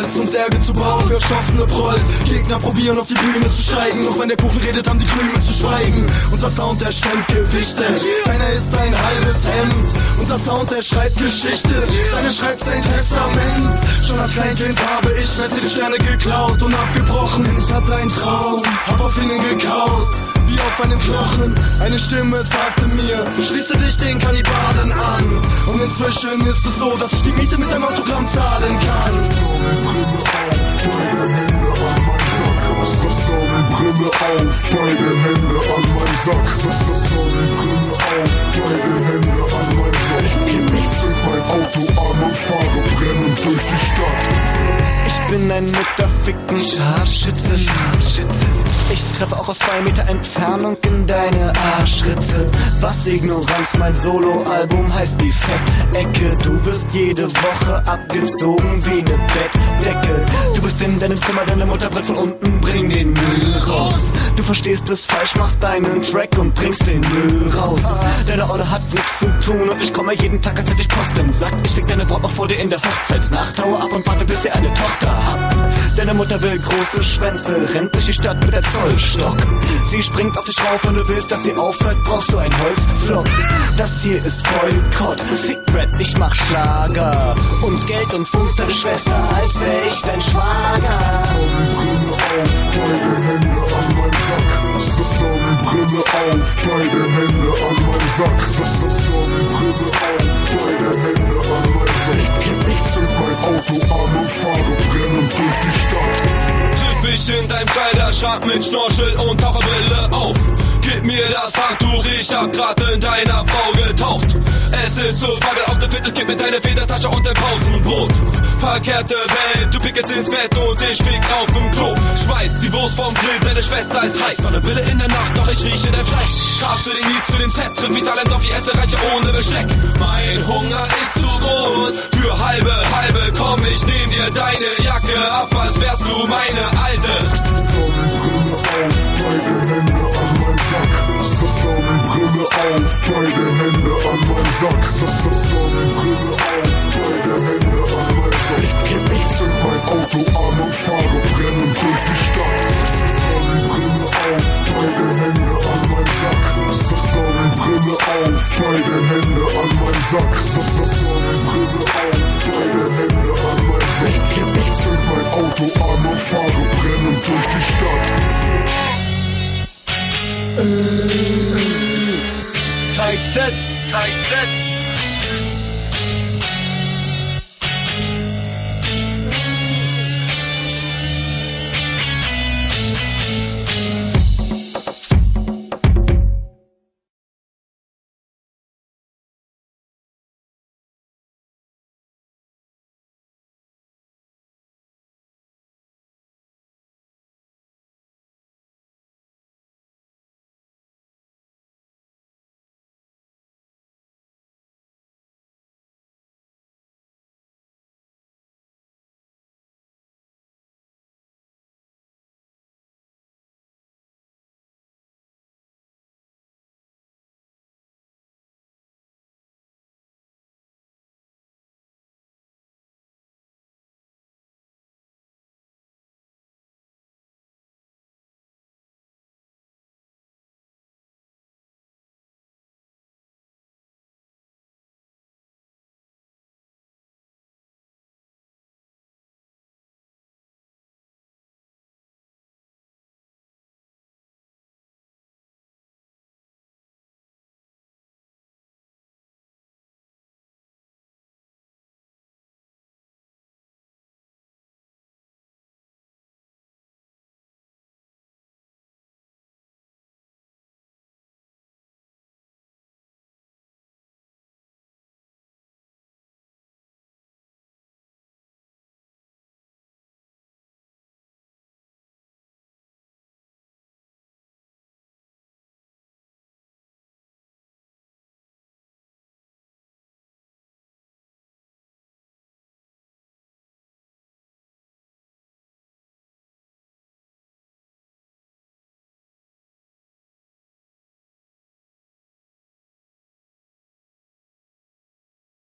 Holz und Berge zu bauen für erschossene Prolls. Gegner probieren auf die Bühne zu steigen, doch wenn der Kuchen redet, haben die Krümel zu schweigen. Unser Sound, der stemmt Gewichte, keiner ist ein halbes Hemd. Unser Sound, der schreibt Geschichte, deiner schreibt sein Testament. Schon als Kleinkind habe ich Mercedes Sterne geklaut und abgebrochen. Ich hatte einen Traum, hab auf ihnen gekaut wie auf einem Knochen. Eine Stimme sagte mir, schließe dich den Kannibalen an. Und inzwischen ist es so, dass ich die Miete mit einem Autogramm zahlen kann. Brille auf, beide Hände an mein Sack. Brille auf, beide Hände an mein Sack. Ich geb nichts in mein Auto an und fahre brennend durch die Stadt. Ich bin ein Mutterficken Scharfschütze. Scharfschütze. Ich treffe auch aus zwei Meter Entfernung in deine Arschritze. Was Ignoranz, mein Soloalbum heißt die Fettecke. Du wirst jede Woche abgezogen wie ne Bettdecke. Du bist in deinem Zimmer, deine Mutter brennt von unten, bring den Müll raus. Du verstehst es falsch, machst deinen Track und bringst den Müll raus. Deine Order hat nichts zu tun und ich komme jeden Tag, als hätte ich Post im Sack. Ich leg deine Braut noch vor dir in der Hochzeitsnacht, haue ab und warte, bis ihr eine Tochter habt. Deine Mutter will große Schwänze, rennt durch die Stadt mit der Zollstock. Sie springt auf dich rauf, wenn du willst, dass sie aufhört, brauchst du ein Holzflock. Das hier ist Boykott, Fick Rap, ich mach Schlager. Und Geld und Fuß deine Schwester, als wär ich dein Schwager. Auf, beide Hände an mein Sack. Brille auf, beide Hände an mein Sack. Ich geb nichts in mein Auto an und fahre brennend durch die Stadt. Triff mich in deinem Kleiderschrank mit Schnorchel und Taucherbrille auf. Gib mir das Handtuch, ich hab grad in deiner Frau getaucht. Es ist Survival auf der Fitness, gib mir deine Federtasche und dein Pausenbrot. Verkehrte Welt, du pickst ins Bett und ich fick auf dem Klo. Schmeiß die Wurst vom Grill, deine Schwester ist heiß. Sonne Wille in der Nacht, doch ich rieche dein Fleisch. Grad zu den Lied, zu dem Set, trifft Vital auf, ich esse Reiche ohne Besteck. Mein Hunger ist zu groß, für halbe, halbe komm, ich nehm dir deine Jacke ab, als wärst du meine Alte. Sack. Brille auf, beide Hände an mein Sack. Ich geb nichts in mein Auto an und fahre brennend durch die Stadt. Brille auf, beide Hände an mein Sack. Brille auf, beide Hände an mein Sack. Brille auf, beide Hände an mein Sack. Ich geb nichts in mein Auto an und fahre brennend durch die Stadt. KZ, KZ.